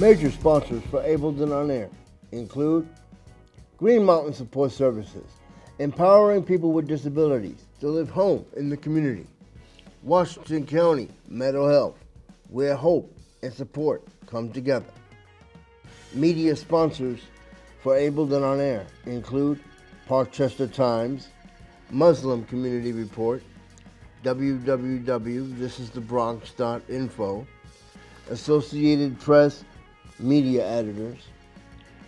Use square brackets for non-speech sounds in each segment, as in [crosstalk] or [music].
Major sponsors for Abled and On Air include Green Mountain Support Services, empowering people with disabilities to live home in the community. Washington County Mental Health, where hope and support come together. Media sponsors for Abled and On Air include Parkchester Times, Muslim Community Report, www.thisisthebronx.info, Associated Press Media Editors,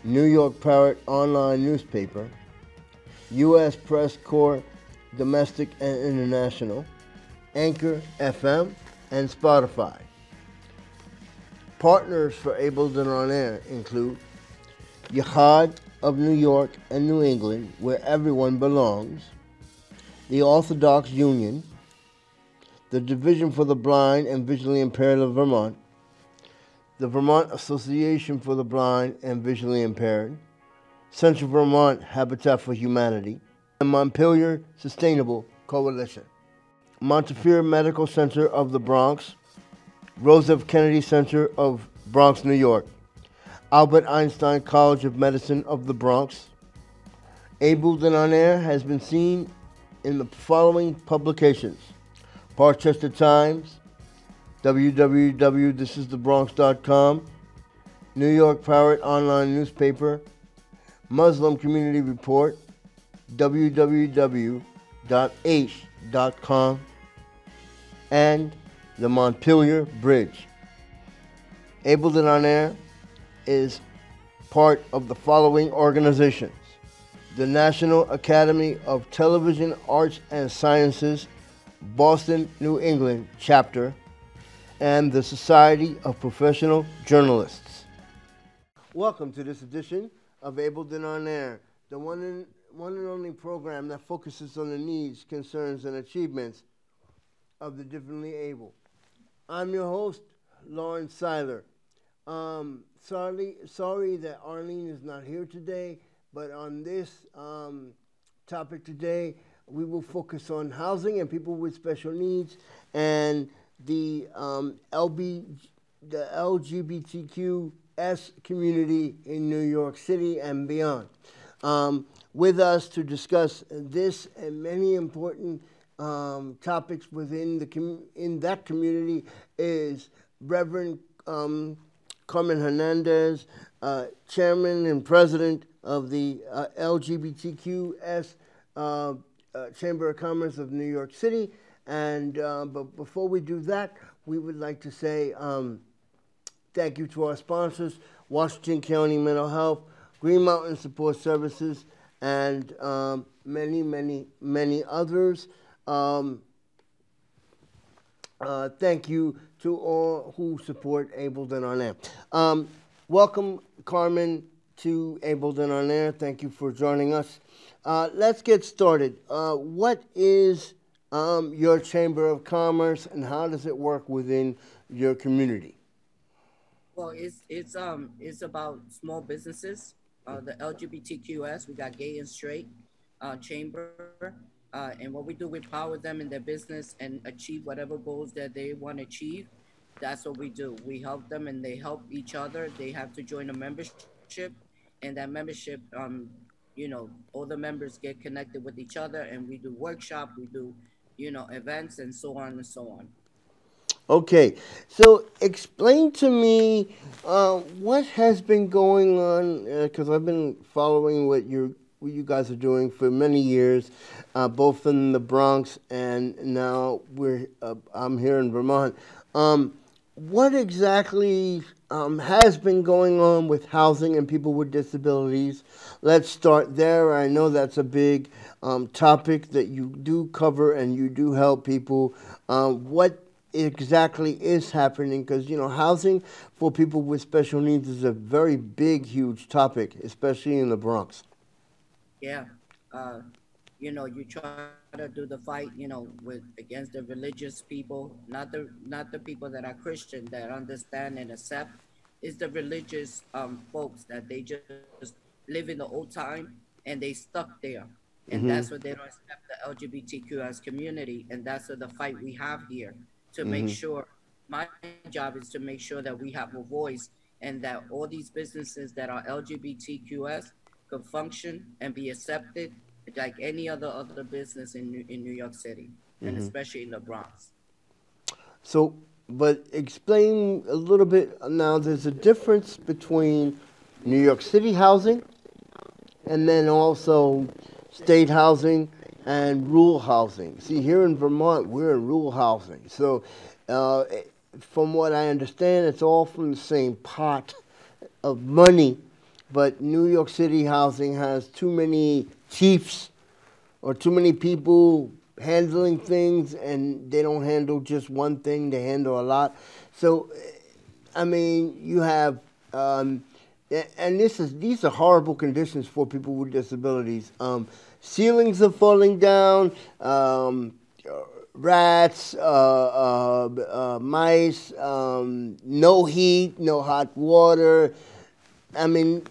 New York Parrot Online Newspaper, U.S. Press Corps Domestic and International, Anchor FM, and Spotify. Partners for Abled and On Air include Yachad of New York and New England, where everyone belongs, the Orthodox Union, the Division for the Blind and Visually Impaired of Vermont, the Vermont Association for the Blind and Visually Impaired, Central Vermont Habitat for Humanity, and Montpelier Sustainable Coalition. Montefiore Medical Center of the Bronx, Rose. Kennedy Center of Bronx, New York, Albert Einstein College of Medicine of the Bronx. Abled and On Air has been seen in the following publications Parkchester Times, www.thisisthebronx.com, New York Parrot Online Newspaper, Muslim Community Report, www.h.com, and the Montpelier Bridge. Abled and On Air is part of the following organizations the National Academy of Television Arts and Sciences, Boston, New England chapter, and the Society of Professional Journalists. Welcome to this edition of Abled and On Air, the one and, one and only program that focuses on the needs, concerns, and achievements of the differently able. I'm your host, Lawrence Seiler. Um, sorry, sorry that Arlene is not here today, but on this um, topic today, we will focus on housing and people with special needs and the um, LB, the LGBTQS community in New York City and beyond. Um, with us to discuss this and many important um, topics within the in that community is Reverend um, Carmen Hernandez, uh, Chairman and President of the uh, LGBTQS uh, uh, Chamber of Commerce of New York City. And uh, but before we do that, we would like to say um, thank you to our sponsors, Washington County Mental Health, Green Mountain Support Services, and um, many, many, many others. Um, uh, thank you to all who support Abled and On Air. Um, welcome, Carmen, to Abled and On Air. Thank you for joining us. Uh, let's get started. Uh, what is um, your Chamber of Commerce and how does it work within your community? Well, it's it's um it's about small businesses, uh, the LGBTQS. We got gay and straight uh, chamber, uh, and what we do, we power them in their business and achieve whatever goals that they want to achieve. That's what we do. We help them, and they help each other. They have to join a membership, and that membership, um, you know, all the members get connected with each other, and we do workshop, we do, you know, events, and so on and so on. Okay, so explain to me uh, what has been going on because uh, I've been following what you what you guys are doing for many years, uh, both in the Bronx and now we're uh, I'm here in Vermont. Um, what exactly um, has been going on with housing and people with disabilities? Let's start there. I know that's a big um, topic that you do cover and you do help people. Um, what exactly is happening because you know housing for people with special needs is a very big huge topic especially in the bronx yeah uh, you know you try to do the fight you know with against the religious people not the not the people that are christian that understand and accept is the religious um, folks that they just live in the old time and they stuck there and mm-hmm. that's what they don't accept the lgbtqs community and that's what the fight we have here to mm-hmm. make sure my job is to make sure that we have a voice and that all these businesses that are LGBTQS could function and be accepted like any other other business in New, in New York City, mm-hmm. and especially in the Bronx. So, but explain a little bit now. There's a difference between New York City housing and then also state housing and rural housing. See, here in Vermont, we're in rural housing. So, uh, from what I understand, it's all from the same pot of money, but New York City housing has too many chiefs or too many people handling things and they don't handle just one thing, they handle a lot. So, I mean, you have, um, and this is these are horrible conditions for people with disabilities. Um, ceilings are falling down. Um, rats, uh, uh, uh, mice, um, no heat, no hot water. I mean,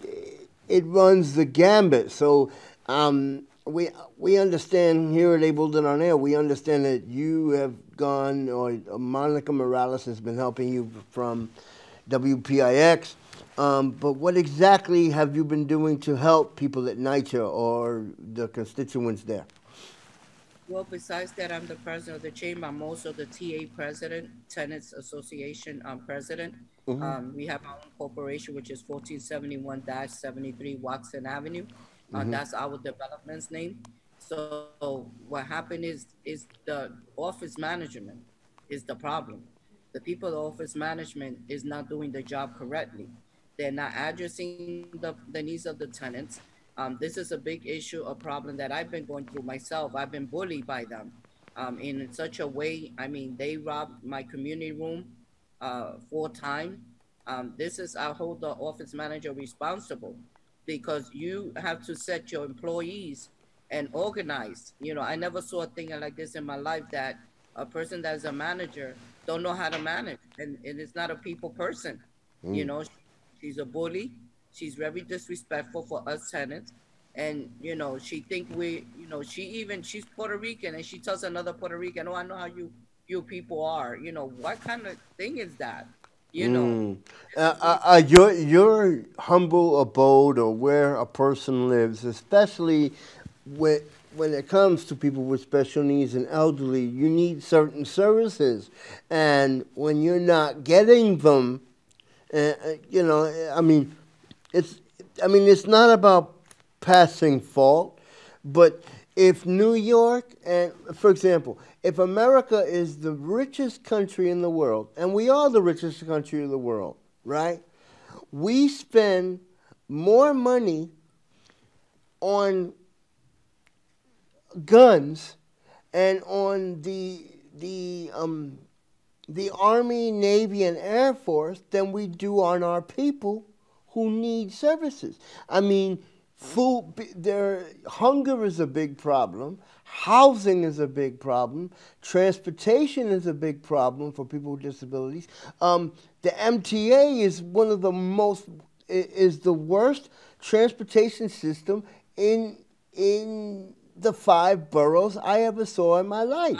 it runs the gambit. So um, we we understand here at Abled and on Air. We understand that you have gone, or Monica Morales has been helping you from WPIX. Um, but what exactly have you been doing to help people at NYCHA or the constituents there? Well, besides that, I'm the president of the chamber. I'm also the TA president, Tenants Association um, president. Mm-hmm. Um, we have our own corporation, which is 1471-73 Watson Avenue. Uh, mm-hmm. That's our development's name. So what happened is is the office management is the problem. The people the office management is not doing the job correctly. They're not addressing the, the needs of the tenants. Um, this is a big issue, a problem that I've been going through myself. I've been bullied by them um, in such a way. I mean, they robbed my community room uh, full time. Um, this is I hold the office manager responsible because you have to set your employees and organize. You know, I never saw a thing like this in my life that a person that's a manager don't know how to manage, and, and it's not a people person. Mm. You know, she's a bully She's very disrespectful for us tenants. And, you know, she think we, you know, she even, she's Puerto Rican and she tells another Puerto Rican, oh, I know how you, you people are. You know, what kind of thing is that? You know, mm. uh, uh, uh, your your humble abode or where a person lives, especially when when it comes to people with special needs and elderly, you need certain services, and when you're not getting them, uh, uh you know, I mean, it's, I mean, it's not about passing fault, but if New York and, for example, if America is the richest country in the world, and we are the richest country in the world, right? We spend more money on guns and on the the um, the Army, Navy, and Air Force than we do on our people who need services. I mean, food, their hunger is a big problem. Housing is a big problem. Transportation is a big problem for people with disabilities. Um, the MTA is one of the most is the worst transportation system in in the five boroughs I ever saw in my life.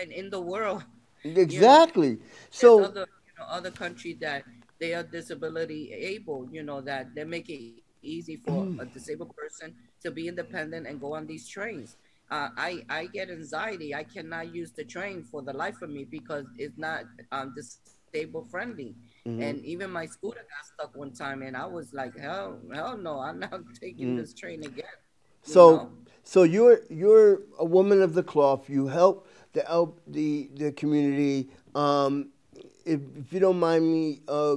And in the world. [laughs] Exactly. You know, so other, you know, other countries that they are disability able, you know, that they make it easy for a disabled person to be independent and go on these trains. Uh, I, I get anxiety. I cannot use the train for the life of me because it's not um, disabled friendly. Mm-hmm. And even my scooter got stuck one time, and I was like, hell, hell no, I'm not [laughs] taking mm. this train again. So, know? so you're you're a woman of the cloth. You help the the the community. Um, if, if you don't mind me, uh,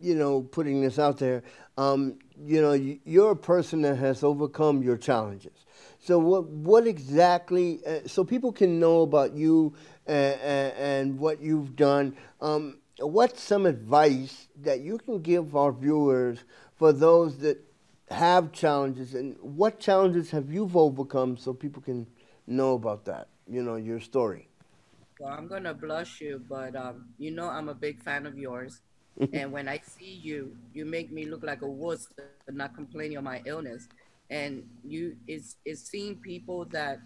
you know, putting this out there, um, you know, you're a person that has overcome your challenges. So what what exactly? Uh, so people can know about you and, and what you've done. Um, what's some advice that you can give our viewers for those that have challenges, and what challenges have you overcome so people can know about that? You know, your story. Well, I'm gonna blush you, but um, you know I'm a big fan of yours. And when I see you, you make me look like a wuss, not complaining of my illness. And you is is seeing people that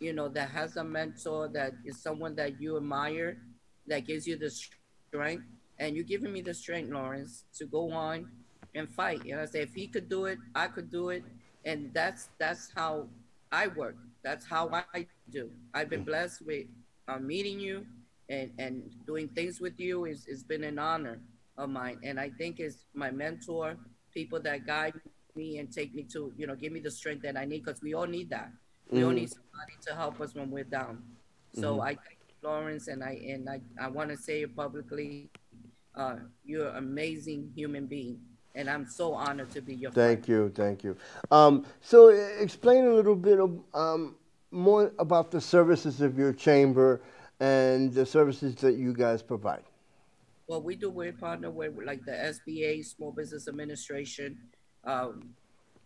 you know that has a mentor that is someone that you admire, that gives you the strength and you're giving me the strength, Lawrence, to go on and fight. And I say, if he could do it, I could do it, and that's that's how I work. That's how I do. I've been blessed with uh, meeting you and and doing things with you. is It's been an honor of mine, and I think it's my mentor, people that guide me and take me to, you know, give me the strength that I need because we all need that. We mm-hmm. all need somebody to help us when we're down. So mm-hmm. I thank Lawrence and I and I, I want to say it publicly. Uh, you're an amazing human being, and I'm so honored to be your. Thank friend. you, thank you. Um, so explain a little bit of, um, more about the services of your chamber and the services that you guys provide. Well, we do. We partner with like the SBA, Small Business Administration. Um,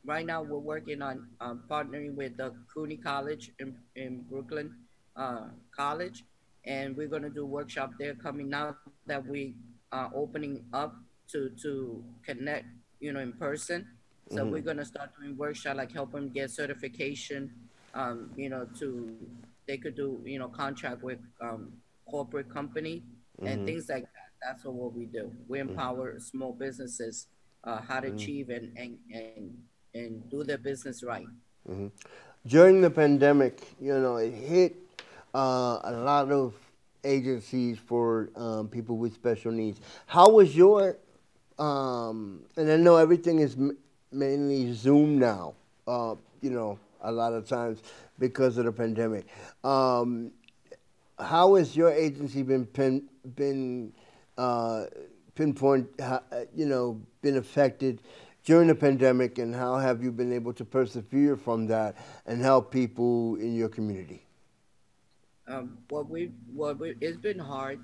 right now, we're working on um, partnering with the CUNY College in, in Brooklyn uh, College, and we're going to do a workshop there coming now that we are opening up to to connect, you know, in person. So mm-hmm. we're going to start doing workshop like help them get certification, um, you know, to they could do, you know, contract with um, corporate company and mm-hmm. things like that. That's what we do. We mm-hmm. empower mm-hmm. small businesses uh, how to mm-hmm. achieve and, and, and, and do their business right. Mm-hmm. During the pandemic, you know, it hit uh, a lot of agencies for um, people with special needs. How was your, um, and I know everything is m- mainly Zoom now, uh, you know, a lot of times because of the pandemic. Um, how has your agency been been uh, pinpoint, uh, you know, been affected during the pandemic, and how have you been able to persevere from that and help people in your community? Um, what we what we, it's been hard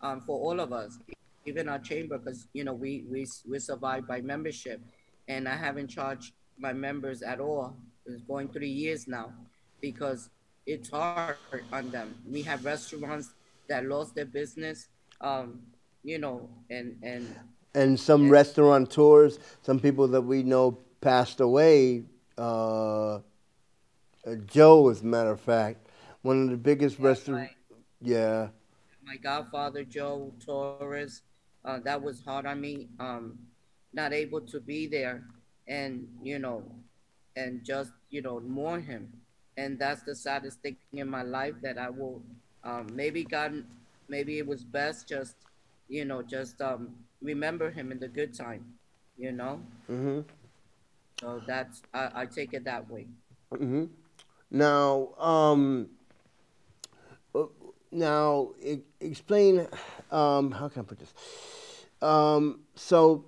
um, for all of us, even our chamber, because you know we we we survive by membership, and I haven't charged my members at all. It's going three years now, because it's hard on them. We have restaurants that lost their business, um, you know, and and and some and, restaurateurs, some people that we know passed away. Uh, Joe, as a matter of fact, one of the biggest restaurants. Yeah. My godfather Joe Torres, uh, that was hard on me. Um, not able to be there, and you know, and just you know mourn him, and that's the saddest thing in my life that I will. Um, maybe God, maybe it was best just, you know, just um, remember him in the good time, you know. Mm-hmm. So that's I, I take it that way. Mm-hmm. Now, um, now, explain. Um, how can I put this? Um, so,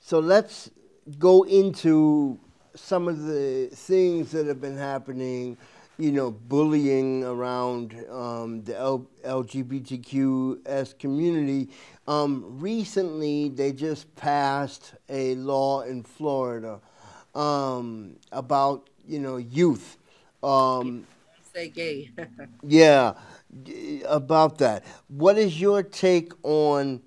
so let's go into some of the things that have been happening. You know, bullying around um, the L- LGBTQS community. Um, recently, they just passed a law in Florida um, about you know youth. Um, Say gay. [laughs] yeah about that. What is your take on,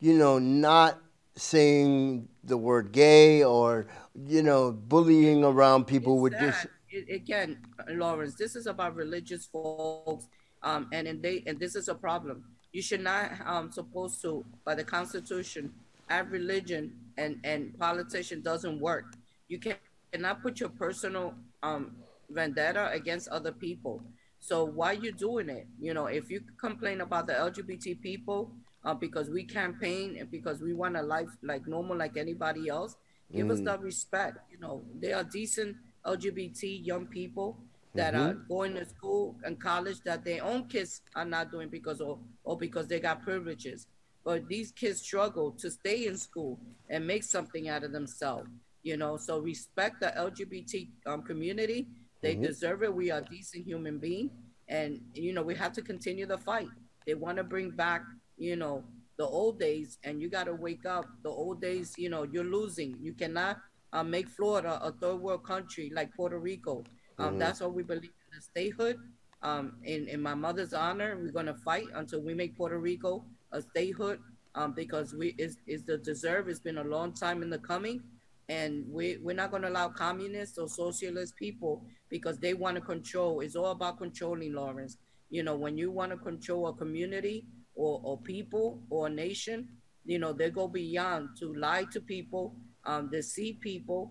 you know, not saying the word gay or, you know, bullying around people it's with this? Again, Lawrence, this is about religious folks, um, and and they and this is a problem. You should not um supposed to by the Constitution have religion and and politician doesn't work. You can, cannot put your personal um vendetta against other people. So why you doing it? You know, if you complain about the LGBT people uh, because we campaign and because we want a life like normal like anybody else, give mm. us that respect. You know, they are decent LGBT young people that mm-hmm. are going to school and college that their own kids are not doing because of or because they got privileges. But these kids struggle to stay in school and make something out of themselves. You know, so respect the LGBT um, community they mm-hmm. deserve it. We are decent human being, and you know we have to continue the fight. They want to bring back, you know, the old days, and you got to wake up. The old days, you know, you're losing. You cannot uh, make Florida a third world country like Puerto Rico. Um, mm-hmm. That's what we believe in the statehood. Um, in, in my mother's honor, we're gonna fight until we make Puerto Rico a statehood. Um, because we is is the deserve. It's been a long time in the coming, and we we're not gonna allow communists or socialist people because they want to control. It's all about controlling, Lawrence. You know, when you want to control a community or, or people or a nation, you know, they go beyond to lie to people, um, deceive people.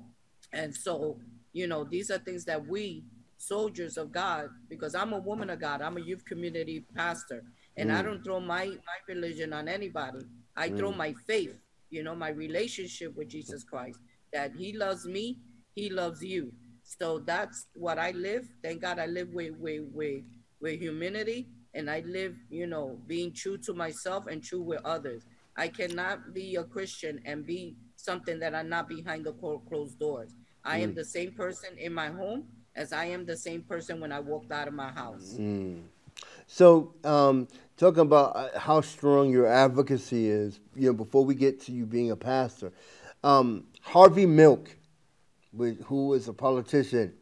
And so, you know, these are things that we soldiers of God, because I'm a woman of God, I'm a youth community pastor, and mm. I don't throw my, my religion on anybody. I mm. throw my faith, you know, my relationship with Jesus Christ, that he loves me, he loves you. So that's what I live. Thank God I live with, with, with, with humanity and I live, you know, being true to myself and true with others. I cannot be a Christian and be something that I'm not behind the closed doors. I mm. am the same person in my home as I am the same person when I walked out of my house. Mm. So, um, talking about uh, how strong your advocacy is, you know, before we get to you being a pastor, um, Harvey Milk, who was a politician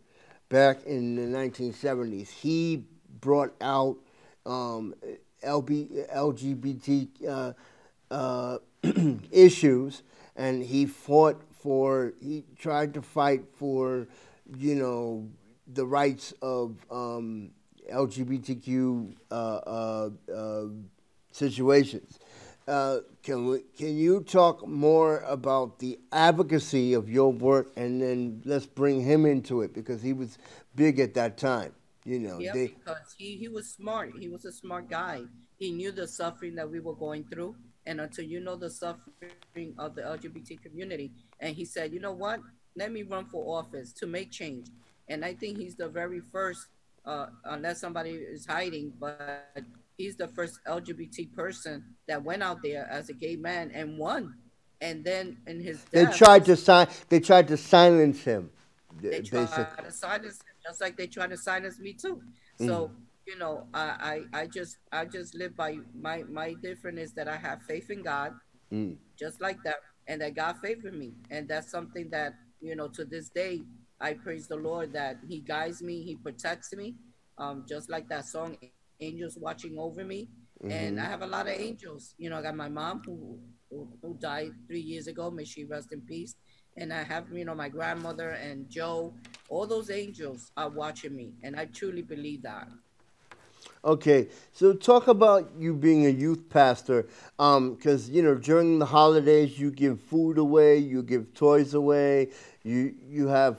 back in the 1970s, he brought out um, LB, LGBT uh, uh, [clears throat] issues, and he fought for, he tried to fight for, you know, the rights of um, LGBTQ uh, uh, uh, situations. Uh, can we, can you talk more about the advocacy of your work, and then let's bring him into it because he was big at that time. You know, yeah, they, because he he was smart. He was a smart guy. He knew the suffering that we were going through, and until you know the suffering of the LGBT community, and he said, you know what? Let me run for office to make change. And I think he's the very first, uh, unless somebody is hiding, but he's the first LGBT person that went out there as a gay man and won. And then in his death, they tried to sign. They tried to silence him. They tried to silence him, just like they tried to silence me too. Mm. So you know, I, I I just I just live by my my difference is that I have faith in God, mm. just like that, and that God favored me, and that's something that you know to this day I praise the Lord that He guides me, He protects me, um, just like that song angels watching over me. Mm-hmm. And I have a lot of angels. You know, I got my mom who, who, who died three years ago. May she rest in peace. And I have, you know, my grandmother and Joe. All those angels are watching me, and I truly believe that. Okay, so talk about you being a youth pastor, because um, you know during the holidays you give food away, you give toys away, you you have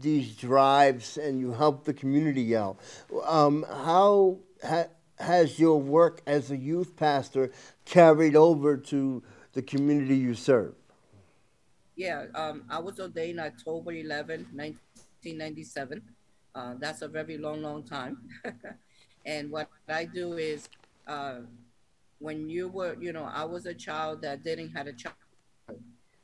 these drives and you help the community out. Um, how ha- has your work as a youth pastor carried over to the community you serve? Yeah, um, I was ordained October 11, 1997. Uh, that's a very long, long time. [laughs] and what I do is, uh, when you were, you know, I was a child that didn't have a child.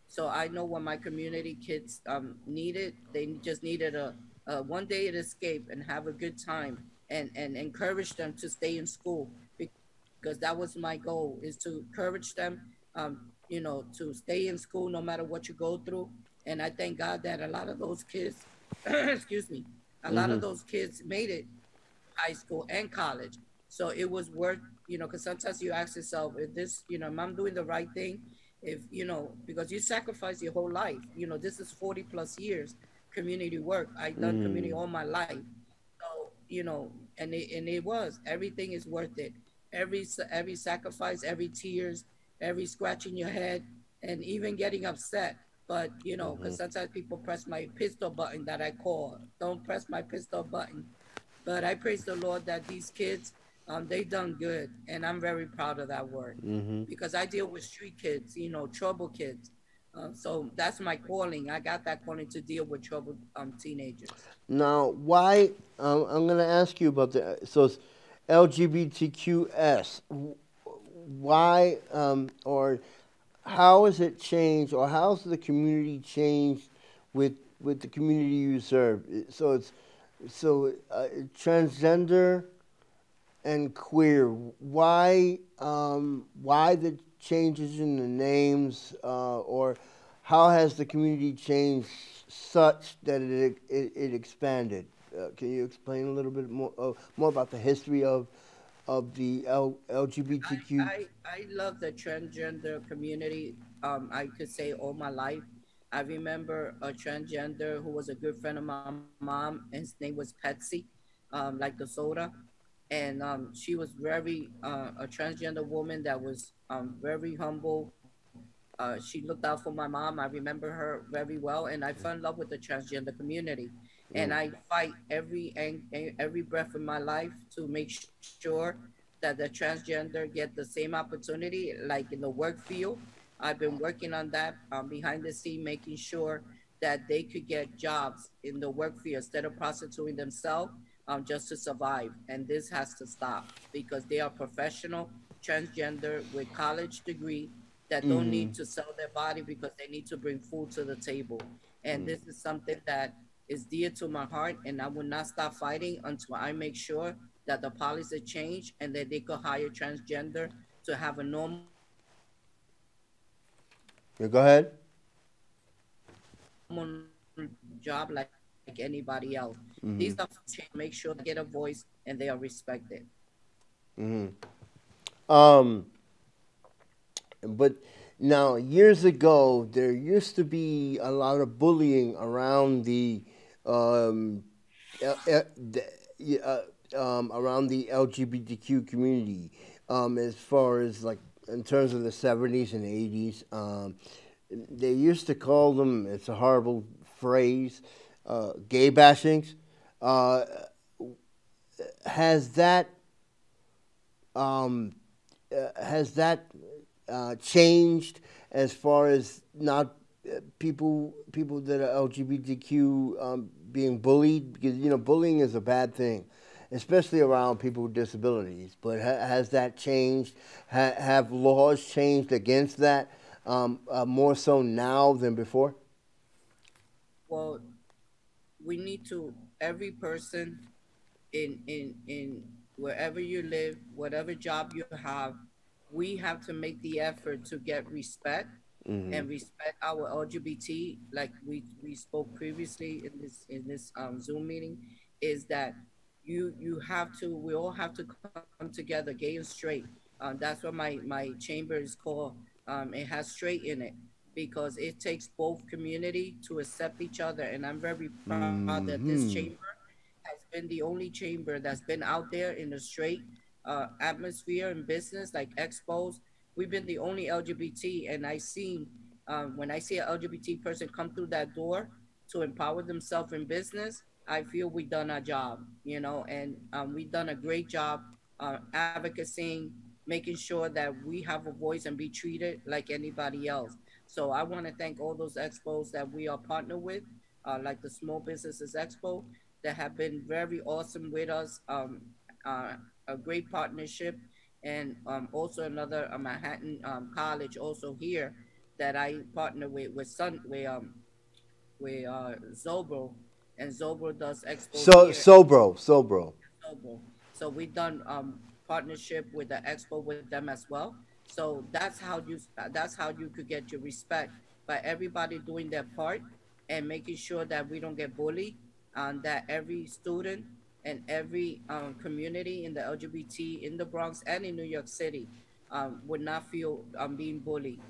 So I know what my community kids um, needed. They just needed a, a one day to escape and have a good time and, and encourage them to stay in school because that was my goal is to encourage them, um, you know, to stay in school no matter what you go through. And I thank God that a lot of those kids, [clears throat] excuse me, a mm-hmm. lot of mm-hmm. those kids made it high school and college. So it was worth, you know, because sometimes you ask yourself, if this, you know, am I doing the right thing? If, you know, because you sacrifice your whole life, you know, this is 40 plus years community work. I've done mm. community all my life So, you know, and it, and it was everything is worth it. Every every sacrifice, every tears, every scratching your head, and even getting upset. But you know, because mm-hmm. sometimes people press my pistol button that I call. Don't press my pistol button. But I praise the Lord that these kids, um, they done good, and I'm very proud of that work mm-hmm. because I deal with street kids, you know, trouble kids uh, so that's my calling. I got that calling to deal with troubled um, teenagers. Now, why? Um, I'm going to ask you about the so it's LGBTQS. Why um, or how has it changed, or how's the community changed with with the community you serve? So it's so uh, transgender and queer. Why um, why the changes in the names, uh, or how has the community changed such that it, it, it expanded? Uh, can you explain a little bit more uh, more about the history of of the L, LGBTQ? I, I, I, love the transgender community. Um, I could say all my life. I remember a transgender who was a good friend of my mom, and his name was Pepsi, um, like the soda and um, she was very uh, a transgender woman that was um, very humble, uh, she looked out for my mom. I remember her very well, and I fell in love with the transgender community. And I fight every every breath of my life to make sure that the transgender get the same opportunity, like in the work field. I've been working on that um, behind the scene, making sure that they could get jobs in the work field instead of prostituting themselves um, just to survive. And this has to stop because they are professional transgender with college degree that don't mm. need to sell their body because they need to bring food to the table. And mm. this is something that is dear to my heart, and I will not stop fighting until I make sure that the policy change and that they could hire transgender to have a normal. Yeah, go ahead. Job like, like anybody else. Mm-hmm. These are make sure they get a voice and they are respected. Mm-hmm. Um, but now years ago, there used to be a lot of bullying around the, um, uh, uh, um, around the LGBTQ community, um, as far as like in terms of the 70s and 80s. Um, they used to call them, it's a horrible phrase, uh, gay bashings. Uh, has that um, uh, has that uh, changed as far as not uh, people people that are LGBTQ um, being bullied? Because you know bullying is a bad thing, especially around people with disabilities. But ha- has that changed? Ha- have laws changed against that um, uh, more so now than before? Well, we need to every person in in in wherever you live, whatever job you have, we have to make the effort to get respect mm-hmm. and respect our LGBT. Like we we spoke previously in this in this um, Zoom meeting, is that you you have to we all have to come together, gay and straight. Um, that's what my my chamber is called. Um, it has straight in it because it takes both community to accept each other. And I'm very proud mm-hmm. that this mm-hmm. chamber has been the only chamber that's been out there in the straight uh, atmosphere and business, like expos. We've been the only LGBT, and I seen um, when I see an LGBT person come through that door to empower themselves in business, I feel we've done our job, you know, and um, we done a great job uh, advocating, making sure that we have a voice and be treated like anybody else. So I want to thank all those expos that we are partnered with, uh, like the Small Businesses Expo, that have been very awesome with us. Um, uh, a great partnership, and um, also another uh, Manhattan um, College also here that I partner with with Sun with um with uh, Zobro, and Zobro does expo. So here. Sobro, Sobro. Sobro. So we've done um partnership with the expo with them as well. So that's how you that's how you could get your respect by everybody doing their part and making sure that we don't get bullied and that every student and every um, community in the LGBT in the Bronx and in New York City um, would not feel um, being bullied.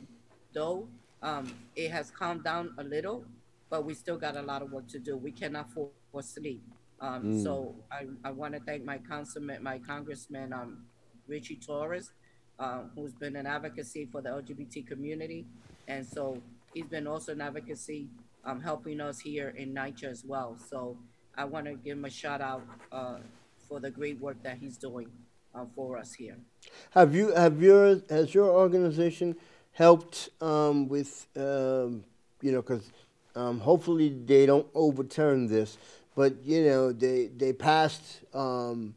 Though um, it has calmed down a little, but we still got a lot of work to do. We cannot fall asleep. Um, mm. So I, I want to thank my councilman, my congressman, um, Richie Torres, um, who's been an advocacy for the LGBT community. And so he's been also an advocacy um, helping us here in NYCHA as well. So I want to give him a shout out uh, for the great work that he's doing uh, for us here. Have you have your has your organization helped um, with um, you know because um, hopefully they don't overturn this, but you know they they passed um,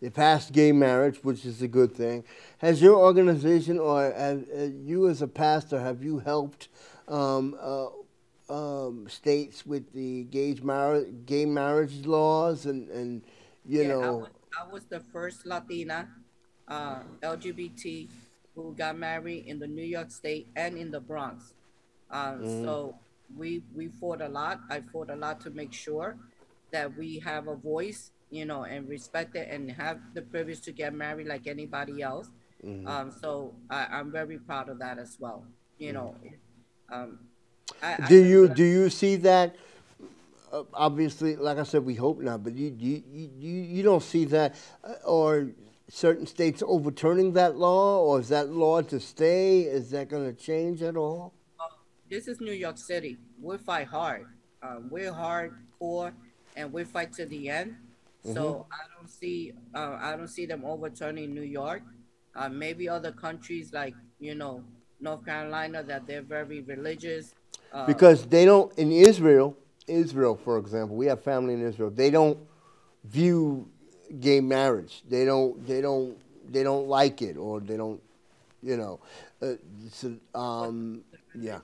they passed gay marriage, which is a good thing. Has your organization or uh, you as a pastor, have you helped um, uh, um, states with the gay marriage, gay marriage laws and, and you yeah, know? I was, I was, the first Latina uh, LGBT who got married in the New York State and in the Bronx. Uh, mm. So we we fought a lot. I fought a lot to make sure that we have a voice you know, and respect it and have the privilege to get married like anybody else. Mm-hmm. Um, so I, am very proud of that as well. You know, um, I, do I you do you see that? Uh, obviously, like I said, we hope not, but you you, you you don't see that, uh, or certain states overturning that law, or is that law to stay? Is that going to change at all? This is New York City. We fight hard. Uh, we're hardcore, and we fight to the end. Mm-hmm. So I don't see uh, I don't see them overturning New York. Uh, maybe other countries like you know North Carolina that they're very religious. Uh, because they don't in Israel, Israel for example, we have family in Israel. They don't view gay marriage. They don't. They don't. They don't like it, or they don't. You know. Uh, so, um, yeah.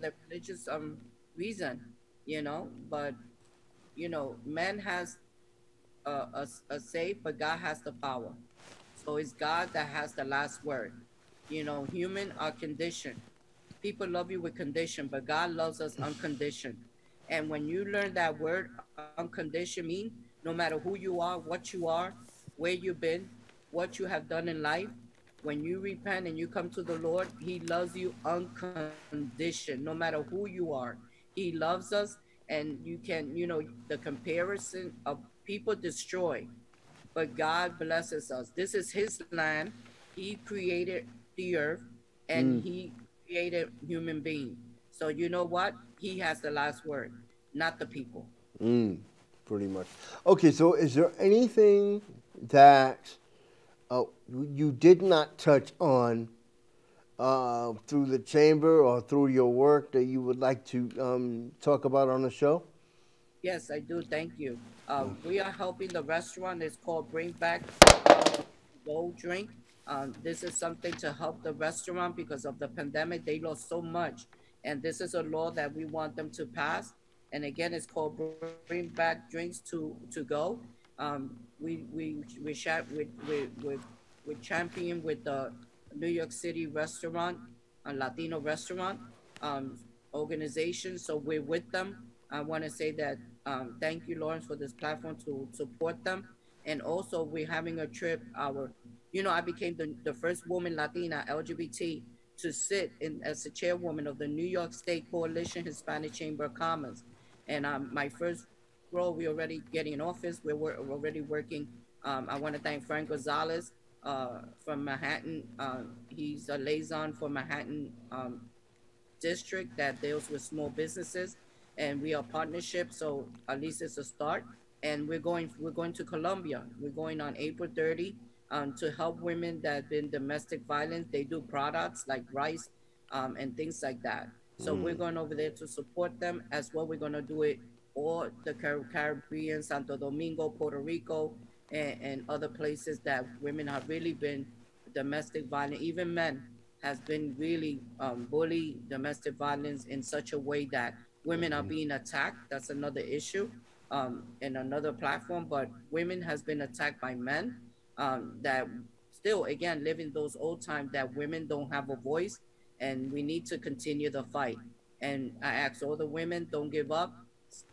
The religious um reason, you know, but you know, man has a, a, a say, but God has the power. So it's God that has the last word. You know, human are conditioned. People love you with condition, but God loves us unconditioned. And when you learn that word unconditioned mean no matter who you are, what you are, where you've been, what you have done in life, when you repent and you come to the Lord, He loves you unconditioned, no matter who you are. He loves us, and you can, you know, the comparison of people destroy, but God blesses us. This is His land. He created the earth, and mm. He created human being. So you know what? He has the last word, not the people. Mm pretty much. Okay, so is there anything that uh, you did not touch on uh, through the chamber or through your work that you would like to um, talk about on the show? Yes, I do. Thank you. Uh, we are helping the restaurant. It's called Bring Back uh, Go Drink. Um, this is something to help the restaurant because of the pandemic. They lost so much. And this is a law that we want them to pass and again, it's called Bring Back Drinks to to Go. Um, we we we chat with with with champion with the New York City restaurant, a Latino restaurant um, organization. So we're with them. I want to say that um, thank you, Lawrence, for this platform to support them. And also, we're having a trip. Our, you know, I became the, the first woman Latina LGBT to sit in as the chairwoman of the New York State Coalition Hispanic Chamber of Commerce. And um, my first role, we already getting an office. We're, we're already working. Um, I want to thank Frank Gonzalez uh, from Manhattan. Uh, he's a liaison for Manhattan um, district that deals with small businesses, and we are partnership. So at least it's a start. And we're going we're going to Colombia. We're going on April 30 um, to help women that have been domestic violence. They do products like rice um, and things like that. So mm. we're going over there to support them as well. We're going to do it all the Caribbean, Santo Domingo, Puerto Rico, and, and other places that women have really been domestic violence, even men has been really um, bullied domestic violence in such a way that women are mm-hmm. being attacked. That's another issue um, in another platform. But women has been attacked by men um, that still, again, living those old times that women don't have a voice and we need to continue the fight. And I ask all the women, don't give up.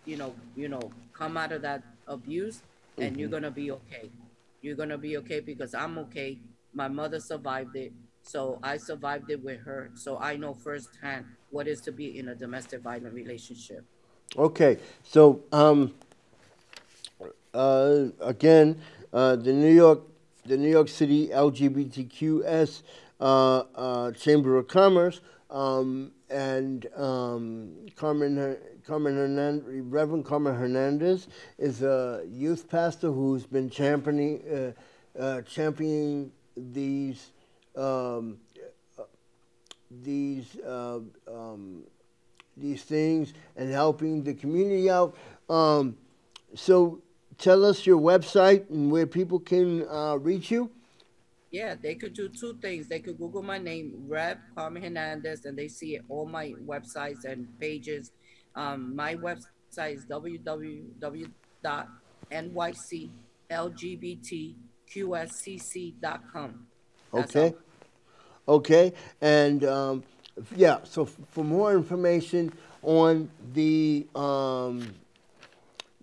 You know, you know, come out of that abuse, and mm-hmm. you're gonna be okay. You're gonna be okay because I'm okay. My mother survived it, so I survived it with her. So I know firsthand what is to be in a domestic violent relationship. Okay, so um, uh, again, uh, the New York, the New York City LGBTQS uh, uh, Chamber of Commerce, um, and um, Carmen, Carmen Hernandez, Reverend Carmen Hernandez is a youth pastor who's been championing, uh, uh, championing these um, these uh, um, these things and helping the community out. Um, so, tell us your website and where people can uh, reach you yeah, they could do two things. They could Google my name, Rev Carmen Hernandez, and they see all my websites and pages. Um, my website is www.nyclgbtqscc.com. okay. Okay. And um, yeah, so for more information on the um,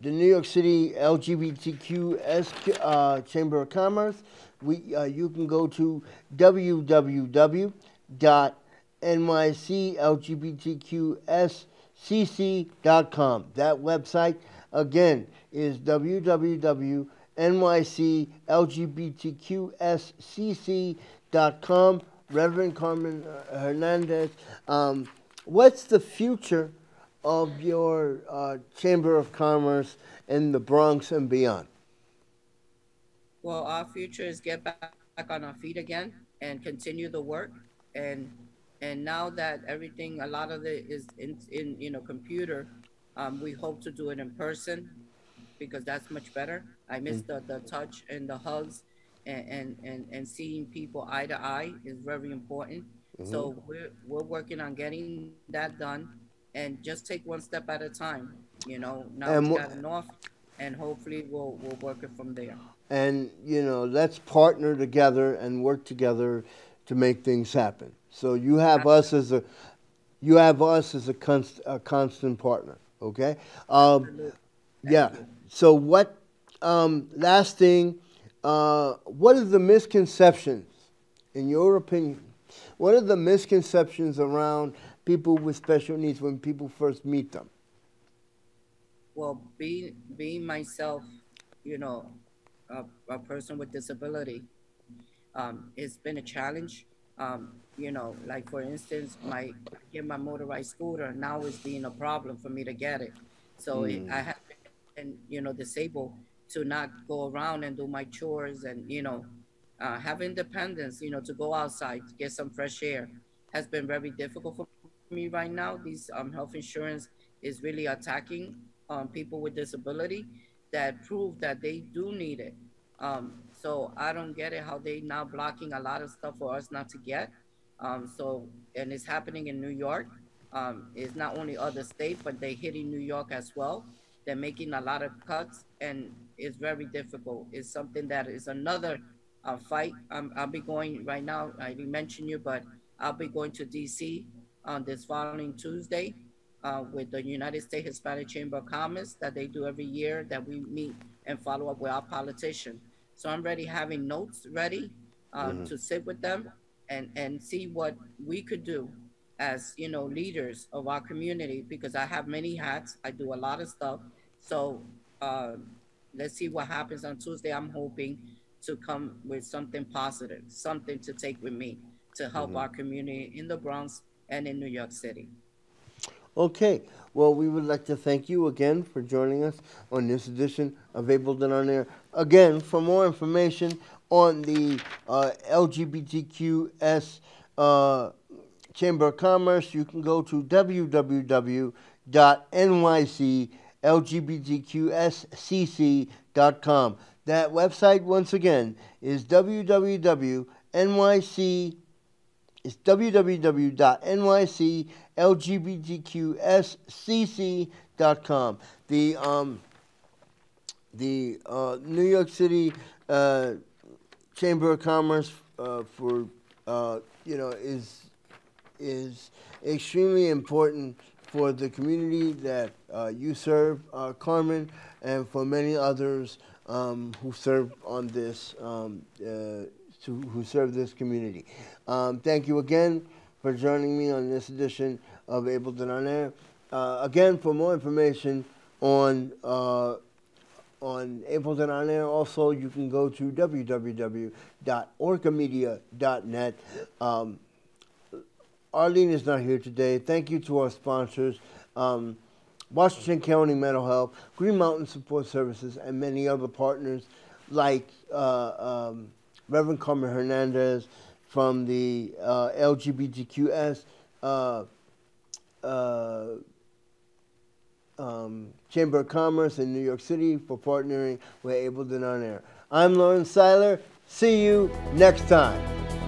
the New York City LGBTQS uh, Chamber of Commerce, we, uh, you can go to www.nyclgbtqscc.com. That website, again, is www.nyclgbtqscc.com. nyclgbtqscc.com. Reverend Carmen uh, Hernandez, um, what's the future of your uh, Chamber of Commerce in the Bronx and beyond? Well, our future is get back on our feet again and continue the work. And and now that everything, a lot of it is in, in you know computer, um, we hope to do it in person because that's much better. I miss mm. the, the touch and the hugs and, and, and, and seeing people eye to eye is very important. Mm-hmm. So we're, we're working on getting that done and just take one step at a time. You know, now and we got enough and hopefully we'll, we'll work it from there. And, you know, let's partner together and work together to make things happen. So you have us as a, you have us as a, const, a constant partner. Okay. Um, yeah. So what? Um, last thing. Uh, what are the misconceptions, in your opinion? What are the misconceptions around people with special needs when people first meet them? Well, being being myself, you know, a, a person with disability, um, it's been a challenge. Um, you know, like for instance, my get my motorized scooter now is being a problem for me to get it. So mm. it, I have been, you know, disabled to not go around and do my chores and you know, uh, have independence. You know, to go outside to get some fresh air has been very difficult for me right now. These um, health insurance is really attacking um, people with disability that prove that they do need it. Um, so I don't get it how they now blocking a lot of stuff for us not to get. Um, so, and it's happening in New York. Um, it's not only other states, but they hitting New York as well. They're making a lot of cuts, and it's very difficult. It's something that is another uh, fight. Um, I'll be going right now. I didn't mention you, but I'll be going to DC on this following Tuesday uh, with the United States Hispanic Chamber of Commerce that they do every year that we meet and follow up with our politicians. So I'm ready having notes ready uh, mm-hmm. to sit with them and and see what we could do as you know leaders of our community because I have many hats. I do a lot of stuff. So uh, let's see what happens on Tuesday. I'm hoping to come with something positive, something to take with me to help mm-hmm. our community in the Bronx and in New York City. Okay. Well, we would like to thank you again for joining us on this edition of Abled and on Air. Again, for more information on the uh, LGBTQS uh, Chamber of Commerce, you can go to www.nyclgbtqscc.com. That website, once again, is www.nyc it's www.nyclgbtqscc.com. The um, the uh, New York City uh, Chamber of Commerce uh, for uh, you know is is extremely important for the community that uh, you serve, uh, Carmen, and for many others um, who serve on this um, who serve this community. Um, thank you again for joining me on this edition of Abled and on Air. again, for more information on on Abled and On Air. Also, you can go to www.orcamedia.net. Um, Arlene is not here today. Thank you to our sponsors, um, Washington County Mental Health, Green Mountain Support Services, and many other partners like uh, um, Reverend Carmen Hernandez from the uh, LGBTQS uh, uh um, Chamber of Commerce in New York City for partnering with Abled and On Air. I'm Lawrence Seiler. See you next time.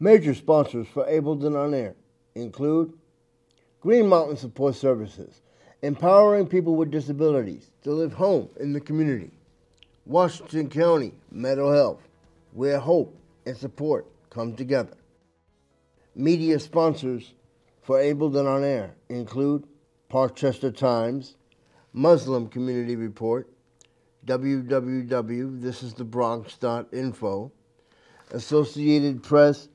Major sponsors for Abled and On Air include Green Mountain Support Services, empowering people with disabilities to live home in the community. Washington County Mental Health, where hope and support come together. Media sponsors for Abled and On Air include Parkchester Times, Muslim Community Report, www.thisisthebronx.info, Associated Press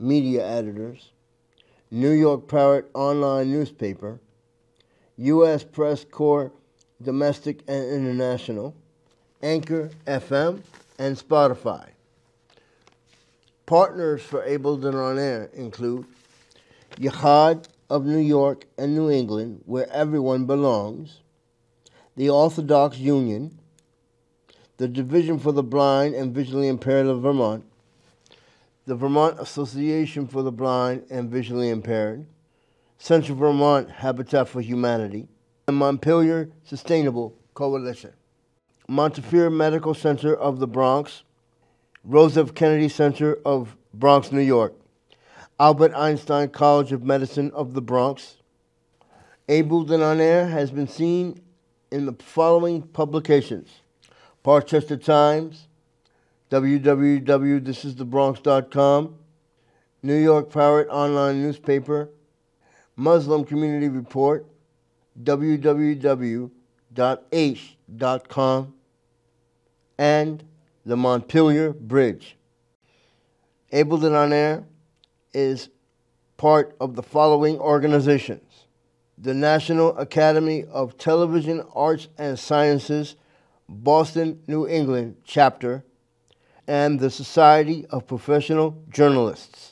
Media Editors, New York Parrot Online Newspaper, U.S. Press Corps Domestic and International, Anchor FM, and Spotify. Partners for Abled and on Air include Yachad of New York and New England, where everyone belongs, the Orthodox Union, the Division for the Blind and Visually Impaired of Vermont, the Vermont Association for the Blind and Visually Impaired, Central Vermont Habitat for Humanity, and Montpelier Sustainable Coalition. Montefiore Medical Center of the Bronx, Rose. Kennedy Center of Bronx, New York, Albert Einstein College of Medicine of the Bronx. Abled and on has been seen in the following publications Parkchester Times, www.thisisthebronx.com, New York Parrot Online Newspaper, Muslim Community Report, www.h.com, and the Montpelier Bridge. Abled and on Air is part of the following organizations the National Academy of Television Arts and Sciences, Boston, New England chapter, and the Society of Professional Journalists.